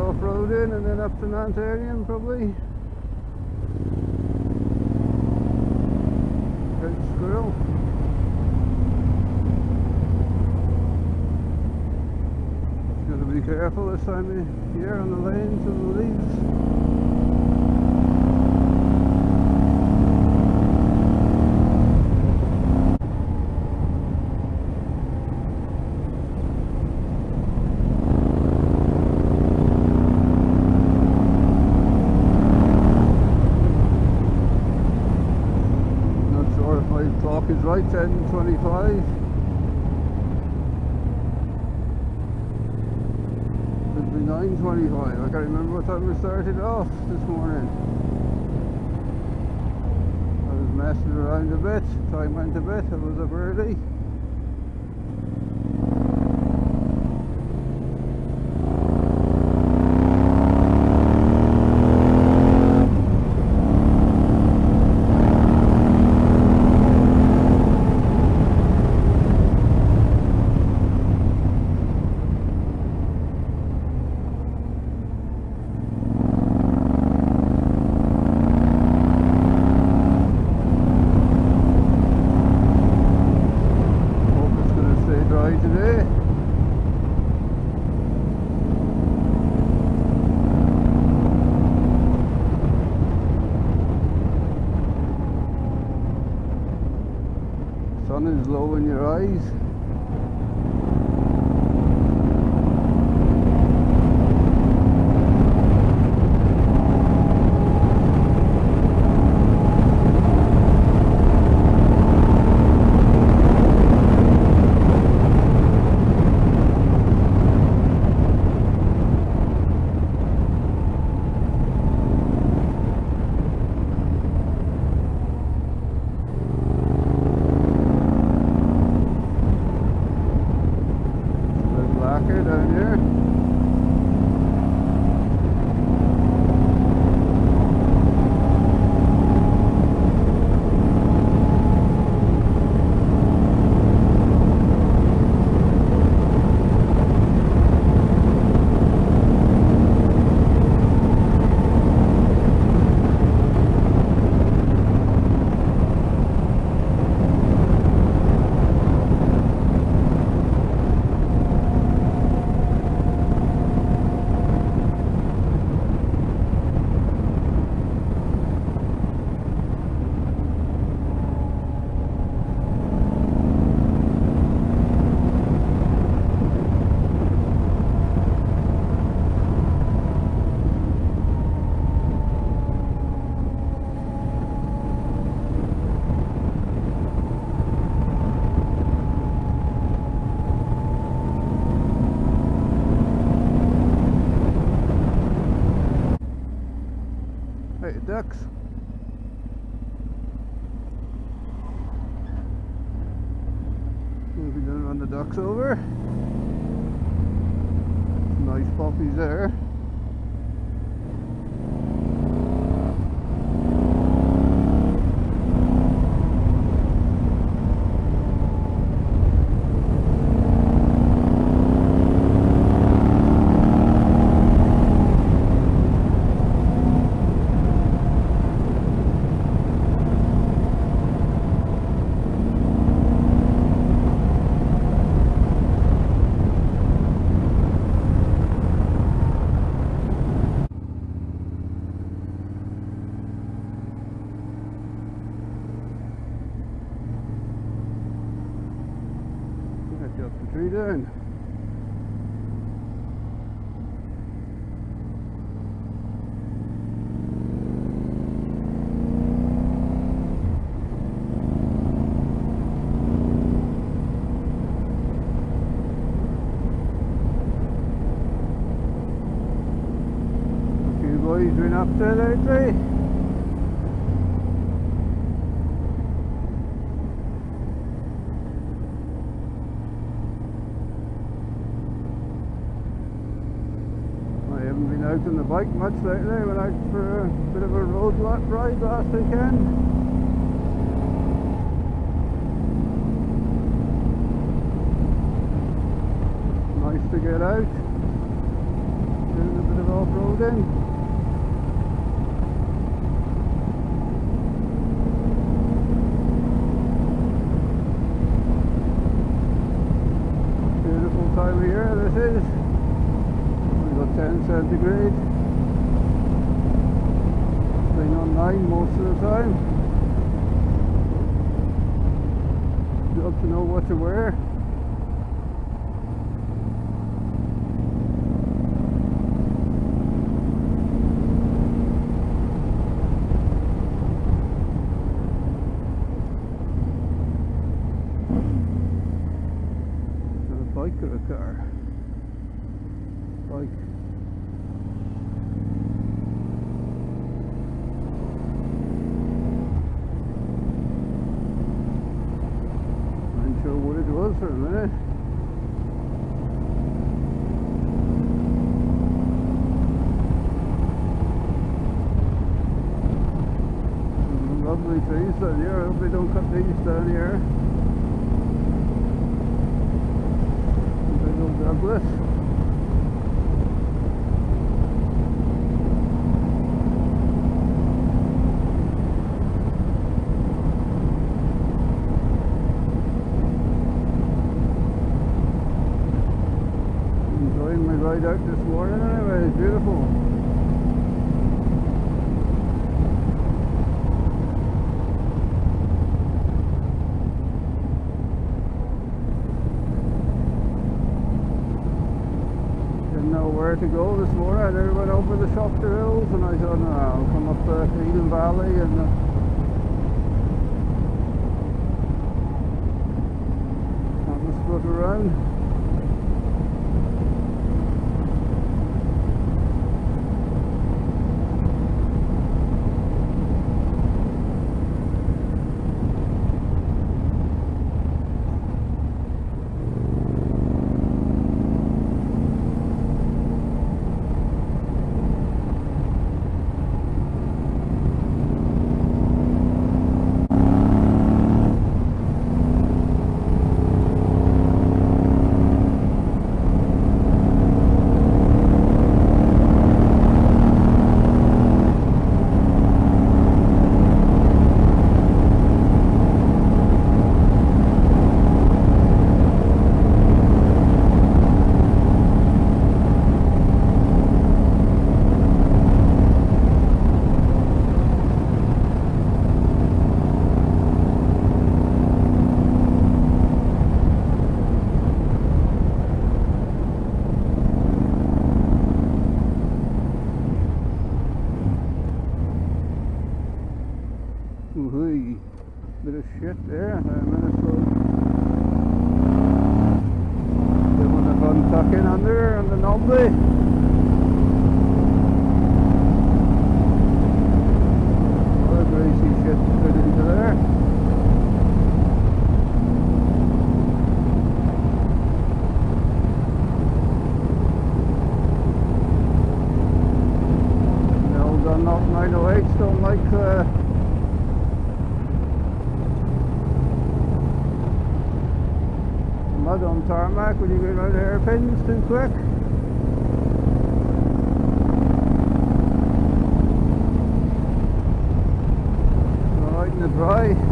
off-roading and then up to Nanternian probably. Great squirrel. Got to be careful this time of year on the lanes and the leaves. Not sure if my clock is right, 10.25. Could be 9.25. I can't remember what time we started off this morning. I was messing around a bit. Time went a bit. I was up early. Hope it's going to stay dry today. Sun is low in your eyes. A bit blacker down here. Hey, ducks. Maybe gonna run the ducks over. Nice puppies there. up lately. I haven't been out on the bike much lately, went out for a bit of a road ride last weekend. Nice to get out, doing a bit of off-roading. Time here, this is. We've got 10 centigrade. Staying on 9 most of the time. Good to know what to wear. bike or a car? Bike. I'm a minute. Lovely trees down here. I hope they don't cut these down here. Douglas. Enjoying my ride out this morning anyway, it's beautiful. where to go this morning. I went over the Shopter Hills and I thought, no, I'll come up the Eden Valley and uh, strut around. Ooh, bit of shit there. I'm gonna They want in under on the knobbly. Greasy shit put into there. No, Dunlop 908s don't like uh, mud on tarmac when you get out of hairpins too quick. Right in the dry.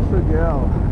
Astro Girl.